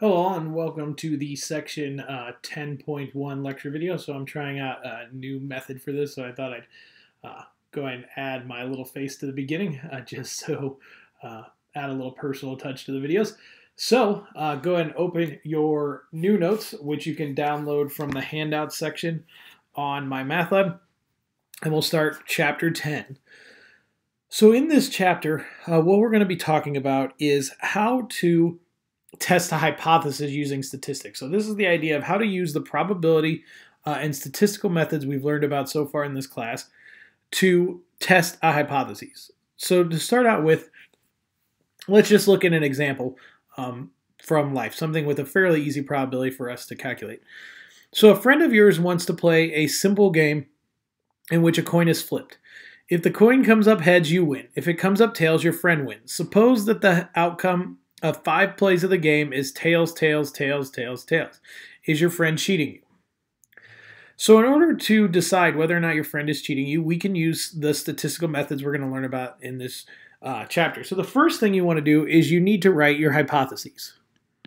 Hello and welcome to the section uh, 10.1 lecture video. So I'm trying out a new method for this, so I thought I'd uh, go ahead and add my little face to the beginning, uh, just so uh, add a little personal touch to the videos. So uh, go ahead and open your new notes, which you can download from the handout section on MyMathLab, and we'll start chapter 10. So in this chapter, uh, what we're going to be talking about is how to test a hypothesis using statistics. So this is the idea of how to use the probability uh, and statistical methods we've learned about so far in this class to test a hypothesis. So to start out with, let's just look at an example um, from life, something with a fairly easy probability for us to calculate. So a friend of yours wants to play a simple game in which a coin is flipped. If the coin comes up heads, you win. If it comes up tails, your friend wins. Suppose that the outcome of five plays of the game is tails, tails, tails, tails, tails. Is your friend cheating you? So, in order to decide whether or not your friend is cheating you, we can use the statistical methods we're going to learn about in this uh, chapter. So, the first thing you want to do is you need to write your hypotheses.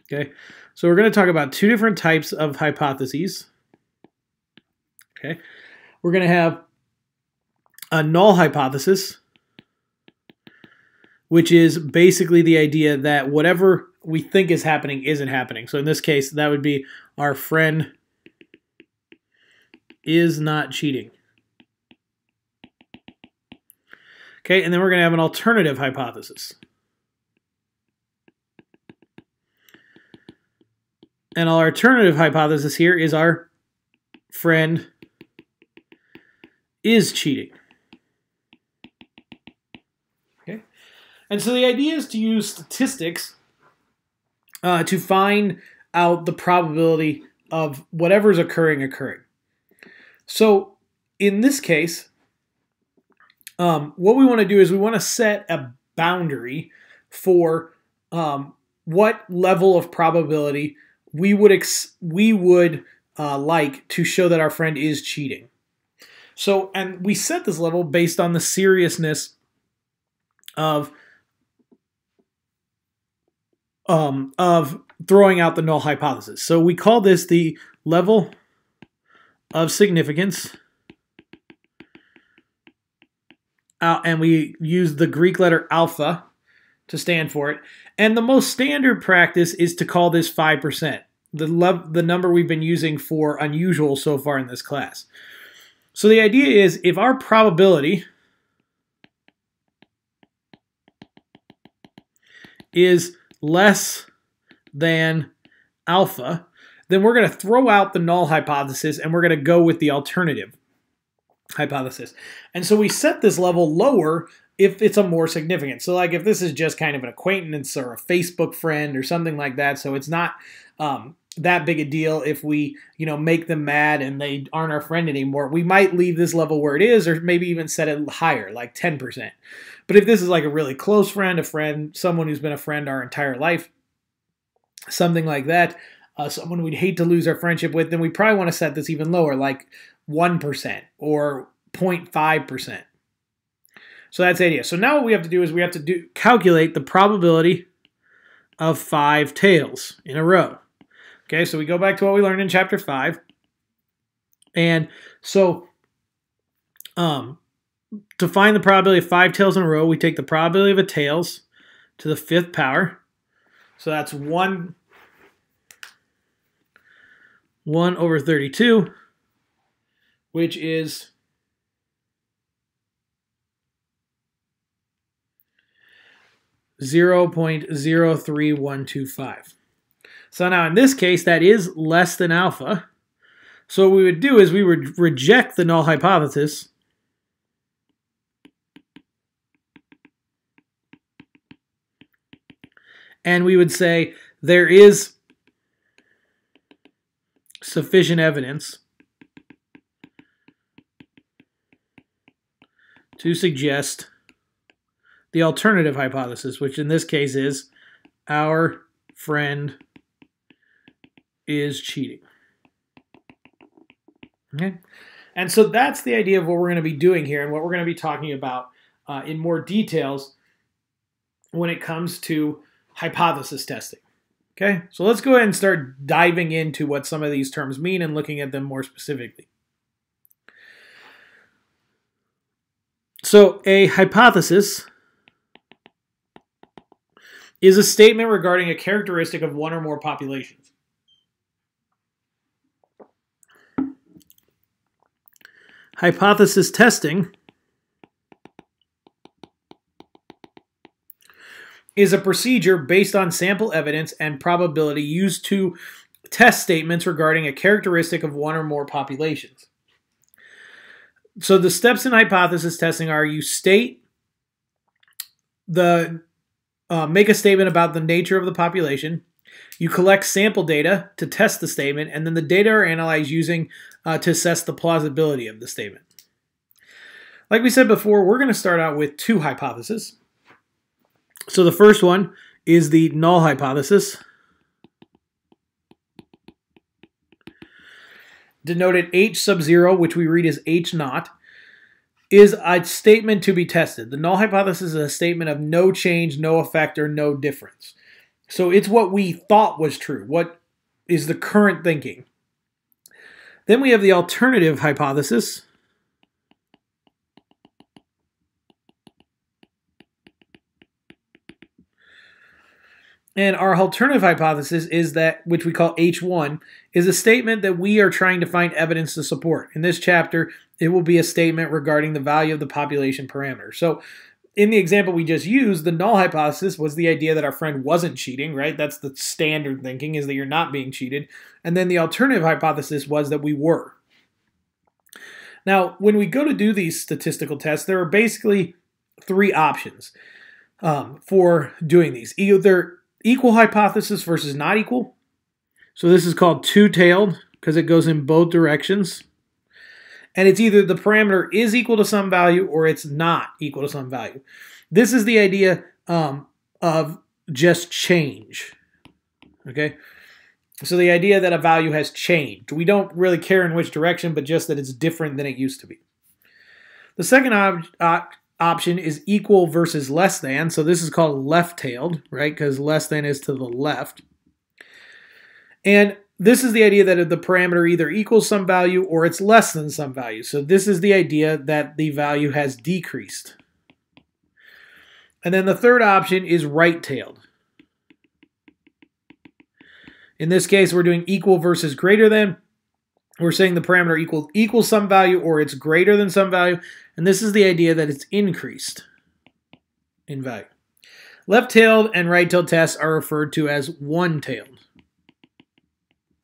Okay, so we're going to talk about two different types of hypotheses. Okay, we're going to have a null hypothesis, which is basically the idea that whatever we think is happening isn't happening. So in this case, that would be our friend is not cheating. Okay, and then we're going to have an alternative hypothesis. And our alternative hypothesis here is our friend is cheating. And so the idea is to use statistics uh, to find out the probability of whatever's occurring occurring. So in this case, um, what we want to do is we want to set a boundary for um, what level of probability we would we would uh, like to show that our friend is cheating. So, and we set this level based on the seriousness of um, of throwing out the null hypothesis. So we call this the level of significance. Uh, and we use the Greek letter alpha to stand for it. And the most standard practice is to call this 5%, the, the number we've been using for unusual so far in this class. So the idea is if our probability is less than alpha, then we're going to throw out the null hypothesis and we're going to go with the alternative hypothesis. And so we set this level lower if it's a more significant. So like if this is just kind of an acquaintance or a Facebook friend or something like that, so it's not um, that big a deal if we, you know, make them mad and they aren't our friend anymore. We might leave this level where it is or maybe even set it higher, like 10%. But if this is like a really close friend, a friend, someone who's been a friend our entire life, something like that, uh, someone we'd hate to lose our friendship with, then we probably want to set this even lower, like 1% or 0.5%. So that's the idea. So now what we have to do is we have to do calculate the probability of five tails in a row. Okay, so we go back to what we learned in chapter 5. And so um, to find the probability of five tails in a row, we take the probability of a tails to the fifth power. So that's 1, 1 over 32, which is Zero point zero three one two five. So now in this case, that is less than alpha. So what we would do is we would reject the null hypothesis and we would say there is sufficient evidence to suggest the alternative hypothesis, which in this case is our friend is cheating. Okay? And so that's the idea of what we're going to be doing here and what we're going to be talking about uh, in more details when it comes to hypothesis testing. Okay, so let's go ahead and start diving into what some of these terms mean and looking at them more specifically. So, a hypothesis is a statement regarding a characteristic of one or more populations. Hypothesis testing is a procedure based on sample evidence and probability used to test statements regarding a characteristic of one or more populations. So the steps in hypothesis testing are you state the uh, make a statement about the nature of the population. You collect sample data to test the statement, and then the data are analyzed using uh, to assess the plausibility of the statement. Like we said before, we're going to start out with two hypotheses. So the first one is the null hypothesis, denoted H sub 0, which we read as H naught, is a statement to be tested. The null hypothesis is a statement of no change, no effect, or no difference. So it's what we thought was true, what is the current thinking. Then we have the alternative hypothesis, And our alternative hypothesis is that, which we call H1, is a statement that we are trying to find evidence to support. In this chapter, it will be a statement regarding the value of the population parameter. So, in the example we just used, the null hypothesis was the idea that our friend wasn't cheating, right? That's the standard thinking, is that you're not being cheated. And then the alternative hypothesis was that we were. Now, when we go to do these statistical tests, there are basically three options um, for doing these. Either equal hypothesis versus not equal. So this is called two-tailed because it goes in both directions. And it's either the parameter is equal to some value or it's not equal to some value. This is the idea um, of just change. Okay? So the idea that a value has changed. We don't really care in which direction, but just that it's different than it used to be. The second ob option is equal versus less than. So this is called left-tailed, right? Because less than is to the left. And this is the idea that the parameter either equals some value or it's less than some value. So this is the idea that the value has decreased. And then the third option is right-tailed. In this case, we're doing equal versus greater than we're saying the parameter equal equals some value or it's greater than some value, and this is the idea that it's increased in value. Left-tailed and right-tailed tests are referred to as one-tailed.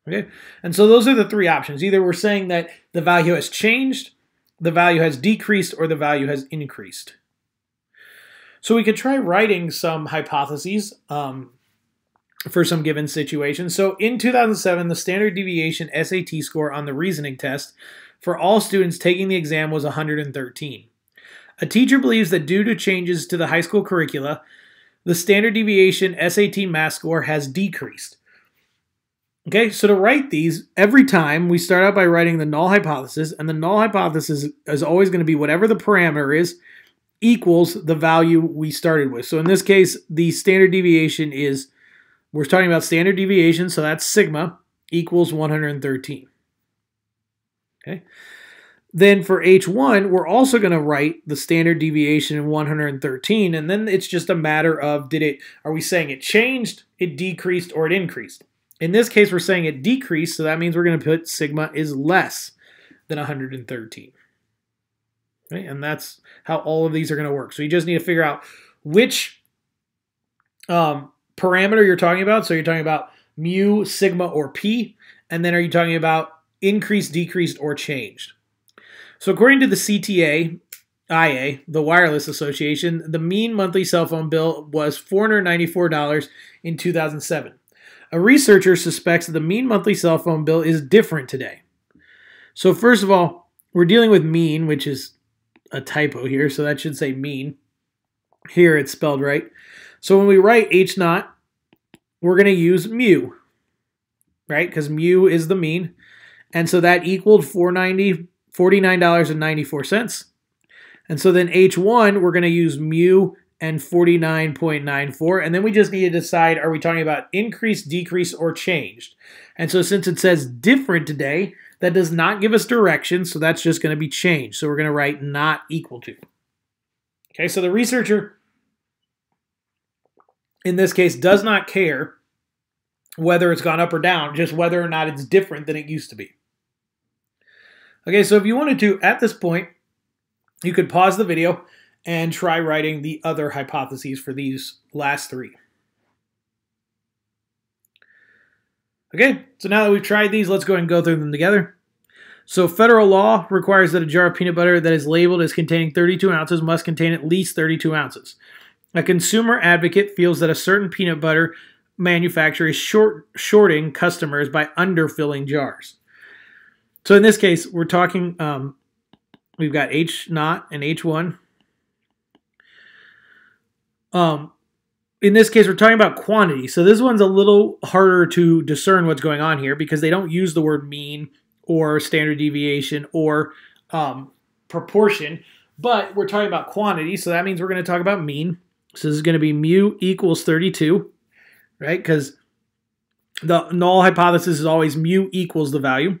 Okay, and so those are the three options. Either we're saying that the value has changed, the value has decreased, or the value has increased. So we could try writing some hypotheses. Um, for some given situation. So in 2007, the standard deviation SAT score on the reasoning test for all students taking the exam was 113. A teacher believes that due to changes to the high school curricula, the standard deviation SAT math score has decreased. Okay, so to write these, every time we start out by writing the null hypothesis, and the null hypothesis is always going to be whatever the parameter is equals the value we started with. So in this case, the standard deviation is we're talking about standard deviation, so that's sigma equals 113. Okay. Then for H1, we're also going to write the standard deviation in 113, and then it's just a matter of did it, are we saying it changed, it decreased, or it increased? In this case, we're saying it decreased, so that means we're going to put sigma is less than 113. Okay, and that's how all of these are going to work. So you just need to figure out which um, parameter you're talking about. So you're talking about mu, sigma, or p. And then are you talking about increased, decreased, or changed? So according to the CTA, IA, the Wireless Association, the mean monthly cell phone bill was $494 in 2007. A researcher suspects that the mean monthly cell phone bill is different today. So first of all, we're dealing with mean, which is a typo here, so that should say mean. Here it's spelled right. So when we write H naught, we're going to use mu, right? Because mu is the mean. And so that equaled 490 $49.94. And so then H1, we're going to use mu and 49.94. And then we just need to decide are we talking about increase, decrease, or changed? And so since it says different today, that does not give us direction, so that's just going to be changed. So we're going to write not equal to. Okay, so the researcher in this case does not care whether it's gone up or down, just whether or not it's different than it used to be. Okay, so if you wanted to, at this point, you could pause the video and try writing the other hypotheses for these last three. Okay, so now that we've tried these, let's go and go through them together. So federal law requires that a jar of peanut butter that is labeled as containing 32 ounces must contain at least 32 ounces. A consumer advocate feels that a certain peanut butter manufacturer is short, shorting customers by underfilling jars. So in this case, we're talking, um, we've got H naught and H1. Um, in this case, we're talking about quantity. So this one's a little harder to discern what's going on here because they don't use the word mean or standard deviation or um, proportion, but we're talking about quantity. So that means we're going to talk about mean. So this is going to be mu equals 32, right? Because the null hypothesis is always mu equals the value.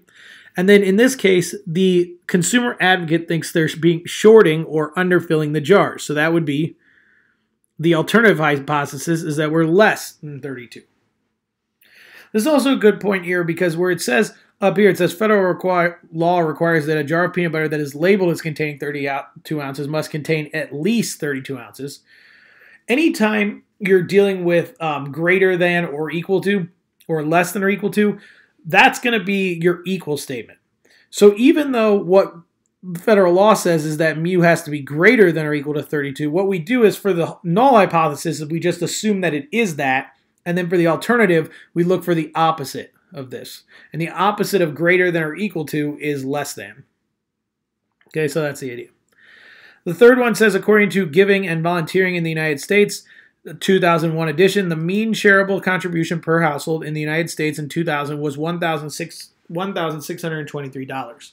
And then in this case, the consumer advocate thinks they're being shorting or underfilling the jars. So that would be the alternative hypothesis is that we're less than 32. This is also a good point here because where it says up here, it says federal require, law requires that a jar of peanut butter that is labeled as containing 32 ounces must contain at least 32 ounces anytime you're dealing with um, greater than or equal to or less than or equal to, that's going to be your equal statement. So even though what federal law says is that mu has to be greater than or equal to 32, what we do is for the null hypothesis, we just assume that it is that. And then for the alternative, we look for the opposite of this. And the opposite of greater than or equal to is less than. Okay, so that's the idea. The third one says, according to Giving and Volunteering in the United States, 2001 edition, the mean charitable contribution per household in the United States in 2000 was $1,623.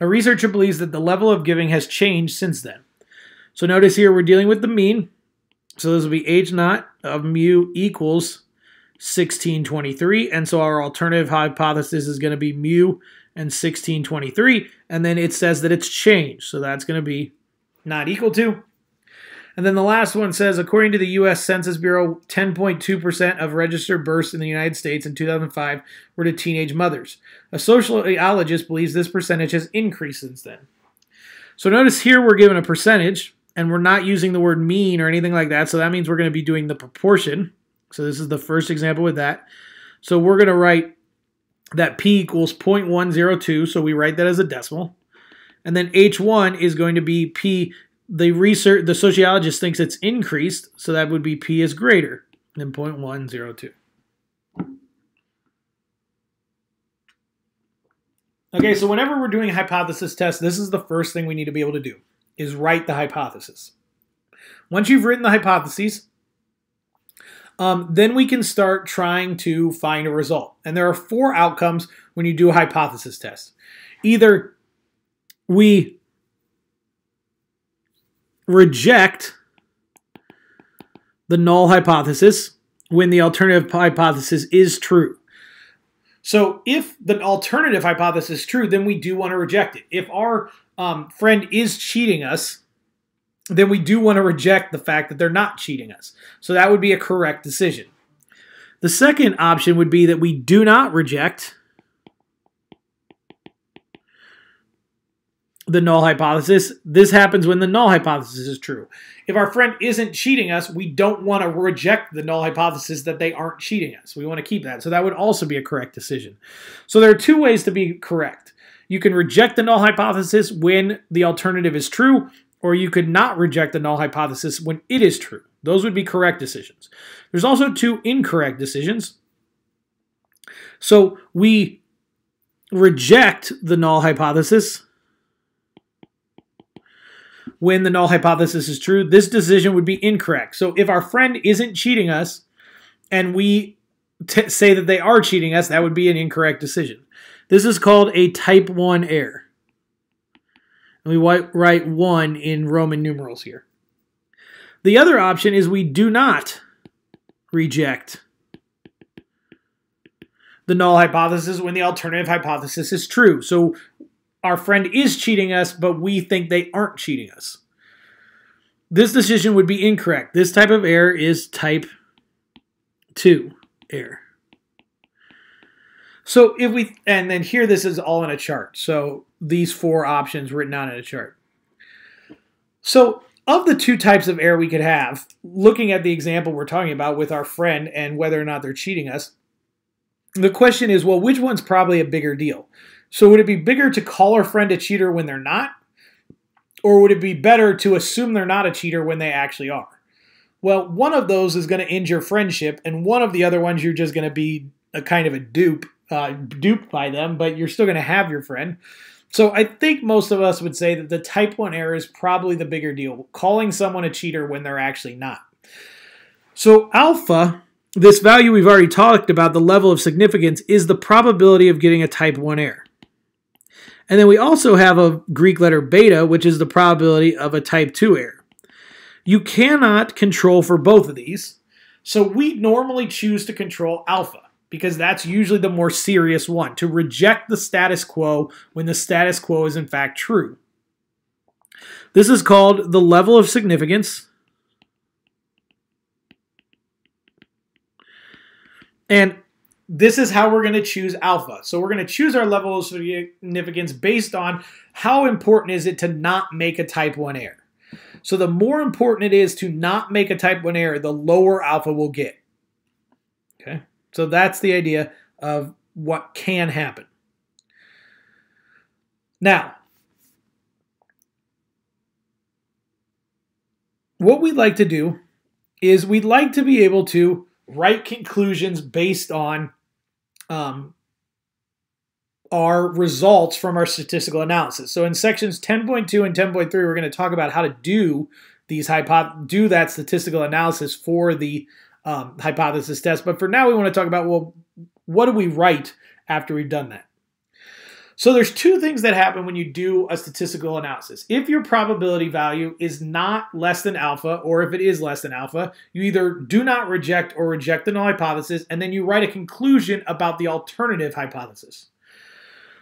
A researcher believes that the level of giving has changed since then. So notice here we're dealing with the mean. So this will be H naught of mu equals 1623. And so our alternative hypothesis is going to be mu and 1623. And then it says that it's changed. So that's going to be not equal to. And then the last one says, according to the U.S. Census Bureau, 10.2% of registered births in the United States in 2005 were to teenage mothers. A sociologist believes this percentage has increased since then. So notice here we're given a percentage, and we're not using the word mean or anything like that, so that means we're going to be doing the proportion. So this is the first example with that. So we're going to write that p equals 0.102, so we write that as a decimal. And then H1 is going to be P. The research, the sociologist thinks it's increased, so that would be P is greater than 0.102. Okay, so whenever we're doing a hypothesis test, this is the first thing we need to be able to do, is write the hypothesis. Once you've written the hypotheses, um, then we can start trying to find a result. And there are four outcomes when you do a hypothesis test. Either we reject the null hypothesis when the alternative hypothesis is true. So if the alternative hypothesis is true, then we do want to reject it. If our um, friend is cheating us, then we do want to reject the fact that they're not cheating us. So that would be a correct decision. The second option would be that we do not reject the null hypothesis. This happens when the null hypothesis is true. If our friend isn't cheating us, we don't want to reject the null hypothesis that they aren't cheating us. We want to keep that. So that would also be a correct decision. So there are two ways to be correct. You can reject the null hypothesis when the alternative is true, or you could not reject the null hypothesis when it is true. Those would be correct decisions. There's also two incorrect decisions. So we reject the null hypothesis when the null hypothesis is true, this decision would be incorrect. So if our friend isn't cheating us and we say that they are cheating us, that would be an incorrect decision. This is called a type 1 error. And we write 1 in Roman numerals here. The other option is we do not reject the null hypothesis when the alternative hypothesis is true. So our friend is cheating us, but we think they aren't cheating us. This decision would be incorrect. This type of error is type 2 error. So if we, and then here this is all in a chart. So these four options written out in a chart. So of the two types of error we could have, looking at the example we're talking about with our friend and whether or not they're cheating us, the question is, well, which one's probably a bigger deal? So would it be bigger to call our friend a cheater when they're not? Or would it be better to assume they're not a cheater when they actually are? Well, one of those is going to end your friendship, and one of the other ones you're just going to be a kind of a dupe, uh, duped by them, but you're still going to have your friend. So I think most of us would say that the type 1 error is probably the bigger deal, calling someone a cheater when they're actually not. So alpha this value we've already talked about, the level of significance, is the probability of getting a type 1 error. And then we also have a Greek letter beta, which is the probability of a type 2 error. You cannot control for both of these, so we normally choose to control alpha because that's usually the more serious one, to reject the status quo when the status quo is in fact true. This is called the level of significance And this is how we're going to choose alpha. So we're going to choose our level of significance based on how important is it to not make a type 1 error. So the more important it is to not make a type 1 error, the lower alpha will get. Okay? So that's the idea of what can happen. Now, what we'd like to do is we'd like to be able to write conclusions based on um, our results from our statistical analysis. So in sections 10.2 and 10.3, we're going to talk about how to do these hypo- do that statistical analysis for the um, hypothesis test. But for now, we want to talk about well, what do we write after we've done that? So there's two things that happen when you do a statistical analysis. If your probability value is not less than alpha, or if it is less than alpha, you either do not reject or reject the null hypothesis, and then you write a conclusion about the alternative hypothesis.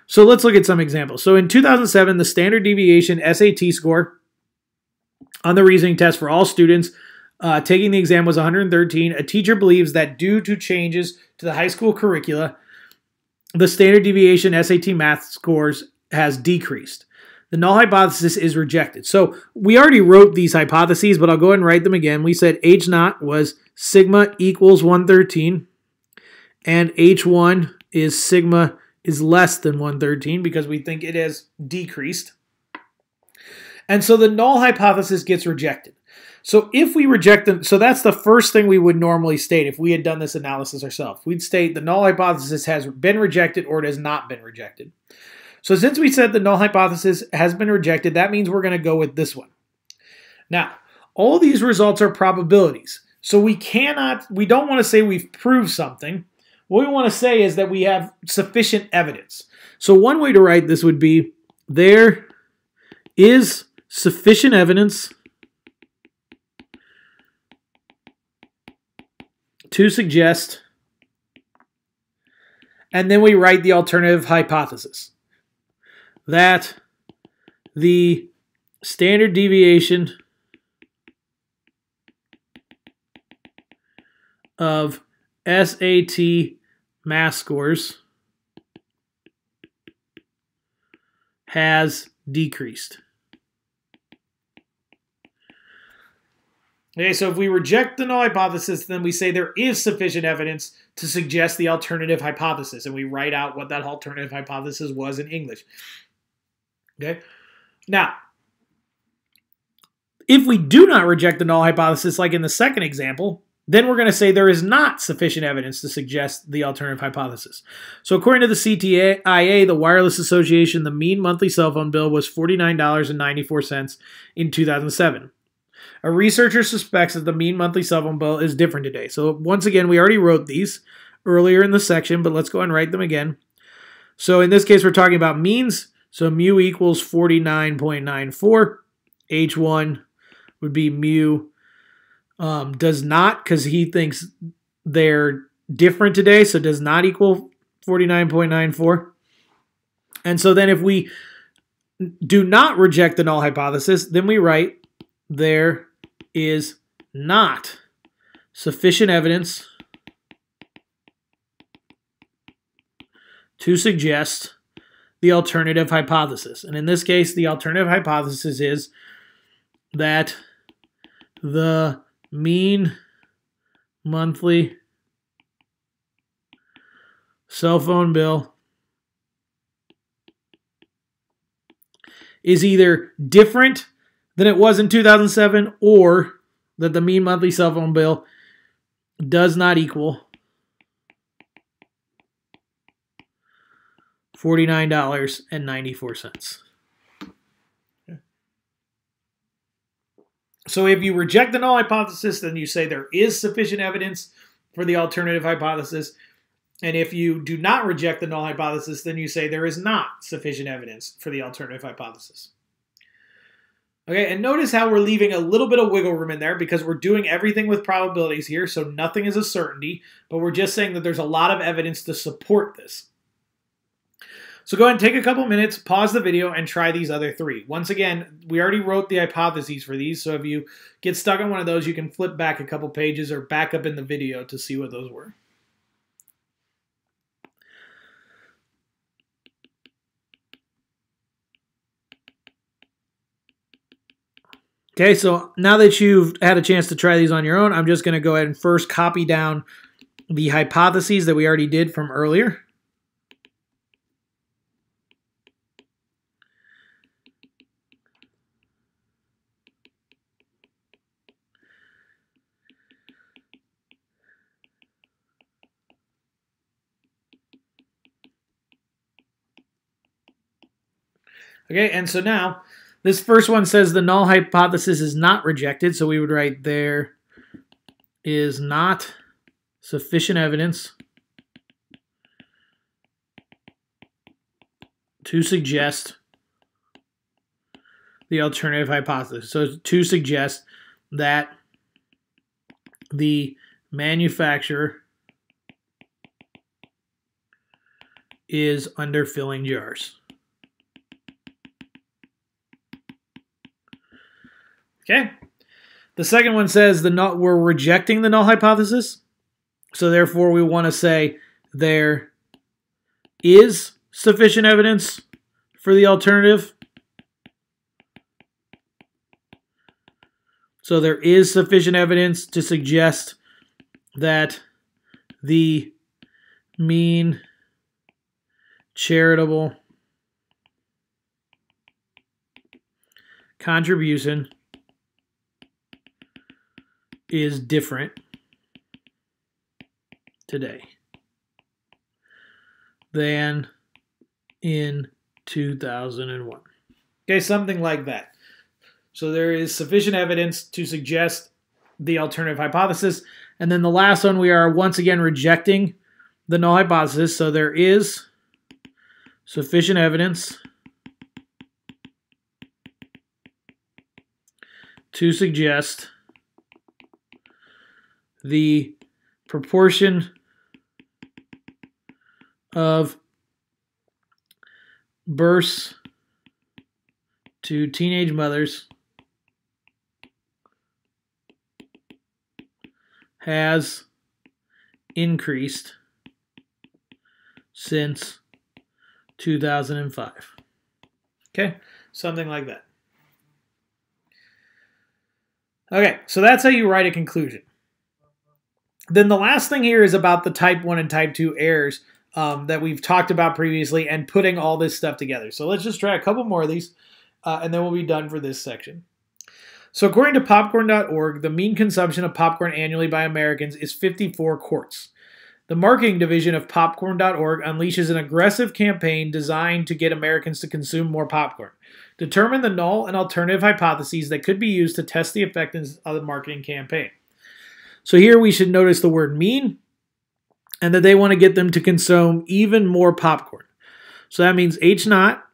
So let's look at some examples. So in 2007, the standard deviation SAT score on the reasoning test for all students uh, taking the exam was 113. A teacher believes that due to changes to the high school curricula, the standard deviation SAT math scores has decreased. The null hypothesis is rejected. So we already wrote these hypotheses, but I'll go ahead and write them again. We said H naught was sigma equals 113, and H1 is sigma is less than 113 because we think it has decreased. And so the null hypothesis gets rejected. So if we reject them, so that's the first thing we would normally state if we had done this analysis ourselves. We'd state the null hypothesis has been rejected or it has not been rejected. So since we said the null hypothesis has been rejected, that means we're going to go with this one. Now, all these results are probabilities. So we cannot, we don't want to say we've proved something. What we want to say is that we have sufficient evidence. So one way to write this would be there is sufficient evidence to suggest, and then we write the alternative hypothesis that the standard deviation of SAT math scores has decreased. Okay, so if we reject the null hypothesis, then we say there is sufficient evidence to suggest the alternative hypothesis, and we write out what that alternative hypothesis was in English. Okay, now, if we do not reject the null hypothesis, like in the second example, then we're going to say there is not sufficient evidence to suggest the alternative hypothesis. So, according to the CTIA, the Wireless Association, the mean monthly cell phone bill was $49.94 in 2007. A researcher suspects that the mean monthly cell bill is different today. So once again, we already wrote these earlier in the section, but let's go and write them again. So in this case, we're talking about means. So mu equals 49.94. H1 would be mu um, does not because he thinks they're different today, so does not equal 49.94. And so then if we do not reject the null hypothesis, then we write there is not sufficient evidence to suggest the alternative hypothesis. And in this case, the alternative hypothesis is that the mean monthly cell phone bill is either different than it was in 2007 or that the mean monthly cell phone bill does not equal $49.94. So if you reject the null hypothesis, then you say there is sufficient evidence for the alternative hypothesis. And if you do not reject the null hypothesis, then you say there is not sufficient evidence for the alternative hypothesis. Okay, and notice how we're leaving a little bit of wiggle room in there because we're doing everything with probabilities here, so nothing is a certainty, but we're just saying that there's a lot of evidence to support this. So go ahead and take a couple minutes, pause the video, and try these other three. Once again, we already wrote the hypotheses for these, so if you get stuck on one of those, you can flip back a couple pages or back up in the video to see what those were. Okay, so now that you've had a chance to try these on your own, I'm just going to go ahead and first copy down the hypotheses that we already did from earlier. Okay, and so now this first one says the null hypothesis is not rejected, so we would write there is not sufficient evidence to suggest the alternative hypothesis. So to suggest that the manufacturer is underfilling jars. Okay. The second one says the null, we're rejecting the null hypothesis. So therefore we want to say there is sufficient evidence for the alternative. So there is sufficient evidence to suggest that the mean charitable contribution is different today than in 2001. Okay, something like that. So there is sufficient evidence to suggest the alternative hypothesis. And then the last one, we are once again rejecting the null hypothesis. So there is sufficient evidence to suggest the proportion of births to teenage mothers has increased since 2005. Okay, something like that. Okay, so that's how you write a conclusion. Then the last thing here is about the type 1 and type 2 errors um, that we've talked about previously and putting all this stuff together. So let's just try a couple more of these uh, and then we'll be done for this section. So according to popcorn.org, the mean consumption of popcorn annually by Americans is 54 quarts. The marketing division of popcorn.org unleashes an aggressive campaign designed to get Americans to consume more popcorn. Determine the null and alternative hypotheses that could be used to test the effectiveness of the marketing campaign. So here we should notice the word mean and that they want to get them to consume even more popcorn. So that means H naught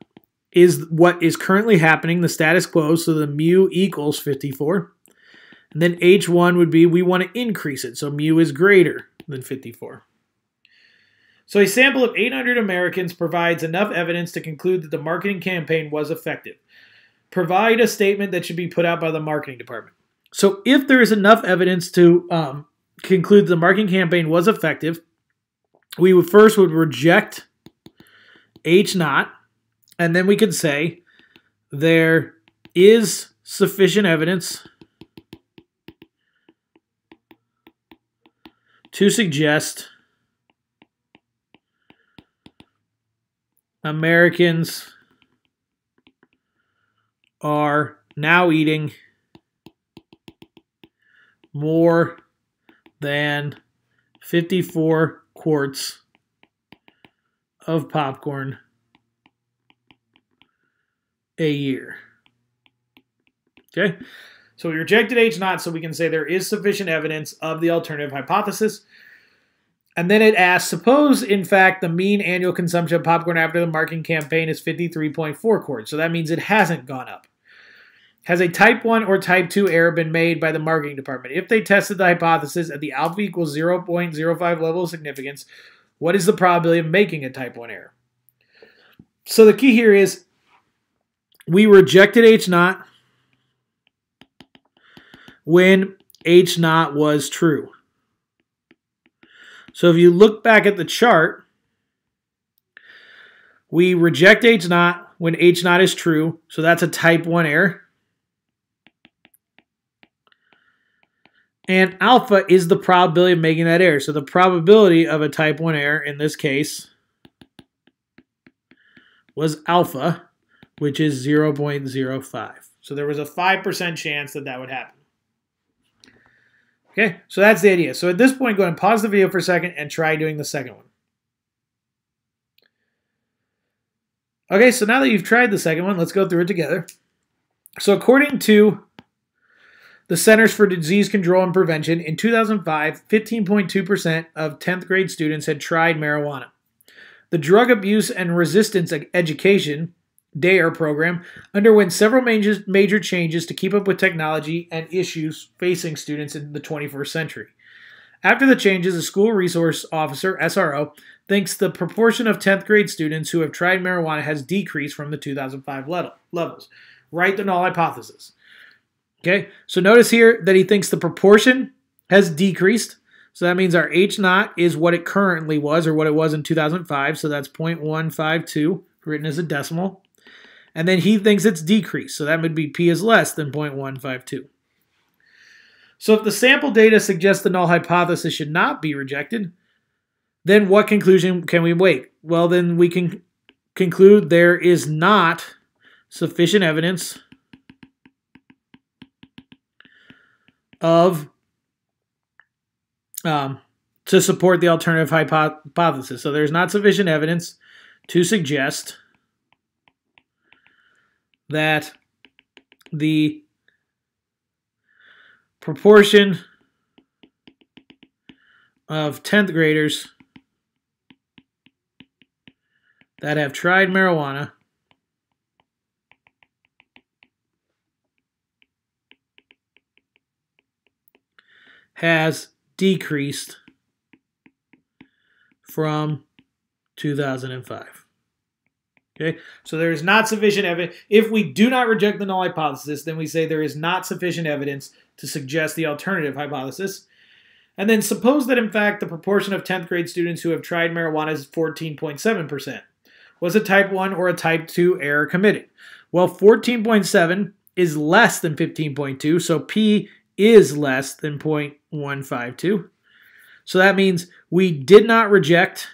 is what is currently happening, the status quo, so the mu equals 54. And then H1 would be we want to increase it. So mu is greater than 54. So a sample of 800 Americans provides enough evidence to conclude that the marketing campaign was effective. Provide a statement that should be put out by the marketing department. So if there is enough evidence to um, conclude the marketing campaign was effective, we would first would reject H naught, and then we could say there is sufficient evidence to suggest Americans are now eating more than 54 quarts of popcorn a year. Okay, so we rejected H naught so we can say there is sufficient evidence of the alternative hypothesis. And then it asks, suppose in fact the mean annual consumption of popcorn after the marketing campaign is 53.4 quarts. So that means it hasn't gone up. Has a type 1 or type 2 error been made by the marketing department? If they tested the hypothesis at the alpha equals 0.05 level of significance, what is the probability of making a type 1 error? So the key here is we rejected H naught when H naught was true. So if you look back at the chart, we reject H naught when H naught is true. So that's a type 1 error. And alpha is the probability of making that error. So the probability of a type 1 error in this case was alpha, which is 0.05. So there was a 5% chance that that would happen. Okay, so that's the idea. So at this point, go ahead and pause the video for a second and try doing the second one. Okay, so now that you've tried the second one, let's go through it together. So according to the Centers for Disease Control and Prevention, in 2005, 15.2% of 10th grade students had tried marijuana. The Drug Abuse and Resistance Education DARE program underwent several major, changes to keep up with technology and issues facing students in the 21st century. After the changes, the school resource officer, SRO, thinks the proportion of 10th grade students who have tried marijuana has decreased from the 2005 level, levels. Write the null hypothesis. Okay, so notice here that he thinks the proportion has decreased. So that means our H naught is what it currently was or what it was in 2005. So that's 0.152 written as a decimal. And then he thinks it's decreased. So that would be P is less than 0.152. So if the sample data suggests the null hypothesis should not be rejected, then what conclusion can we make? Well, then we can conclude there is not sufficient evidence of um, to support the alternative hypothesis. So there's not sufficient evidence to suggest that the proportion of 10th graders that have tried marijuana has decreased from 2005. Okay, so there is not sufficient evidence. If we do not reject the null hypothesis, then we say there is not sufficient evidence to suggest the alternative hypothesis. And then suppose that in fact the proportion of 10th grade students who have tried marijuana is 14.7%. Was a type 1 or a type 2 error committed? Well, 14.7 is less than 15.2, so P is less than 0.152. So that means we did not reject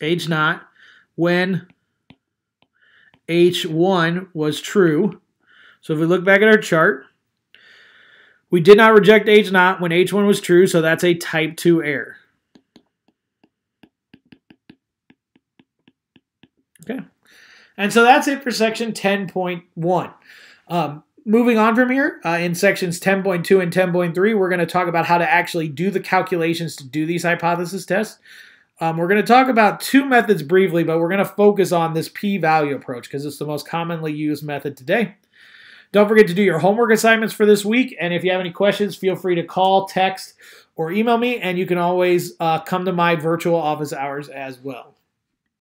H naught when H1 was true. So if we look back at our chart, we did not reject H naught when H1 was true, so that's a type 2 error. Okay. And so that's it for section 10.1. Um, moving on from here, uh, in sections 10.2 and 10.3, we're going to talk about how to actually do the calculations to do these hypothesis tests. Um, we're going to talk about two methods briefly, but we're going to focus on this p-value approach because it's the most commonly used method today. Don't forget to do your homework assignments for this week. And if you have any questions, feel free to call, text, or email me. And you can always uh, come to my virtual office hours as well.